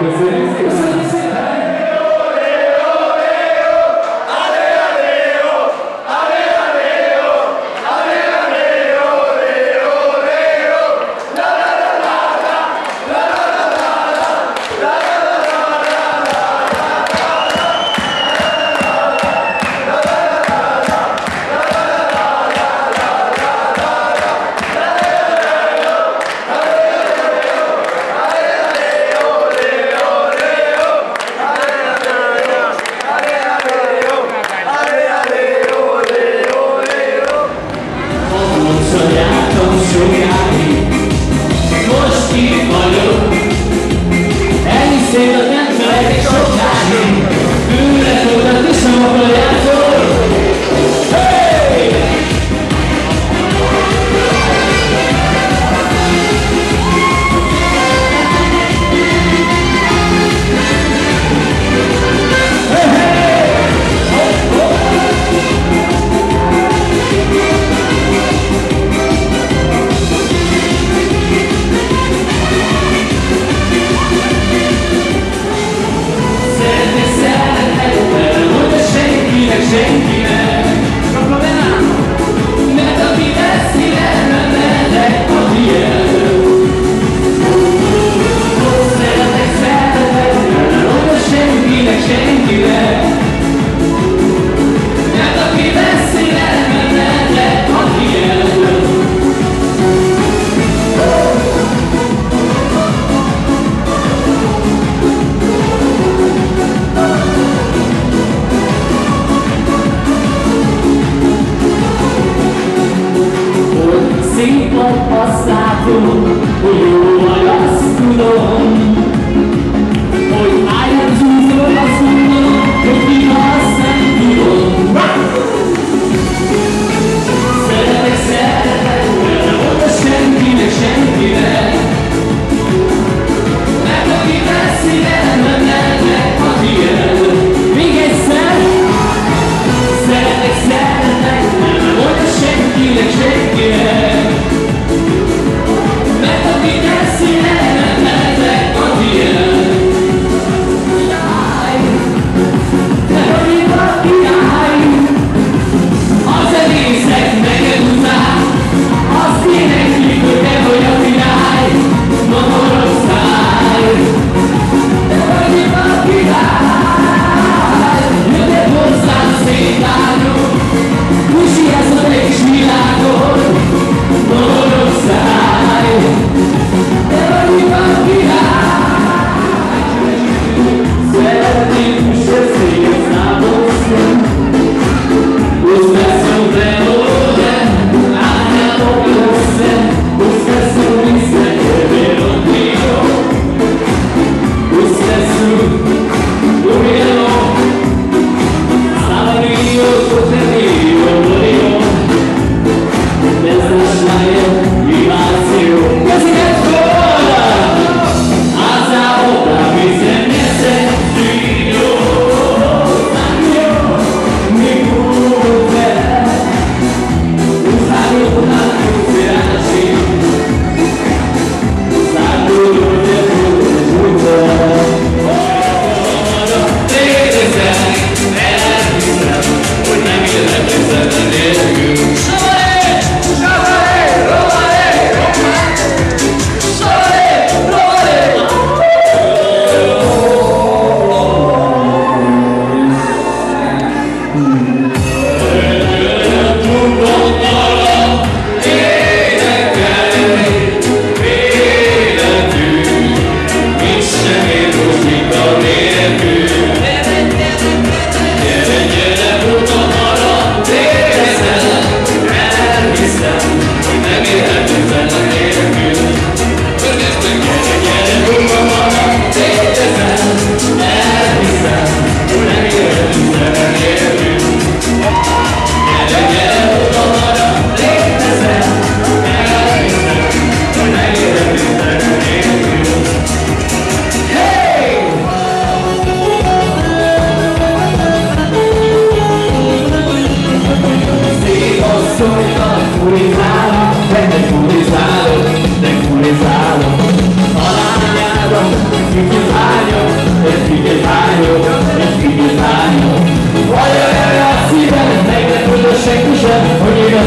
Preferência? Soñar con su cariño passado. Eu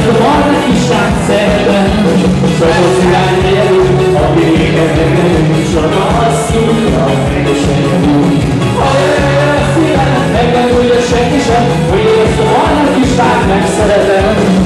és a a véged nekünk, csak a hasszúra, édesanyja úr. Ha jöjjön meg nem tudja senki hogy én ezt a barna kislányt megszeretem,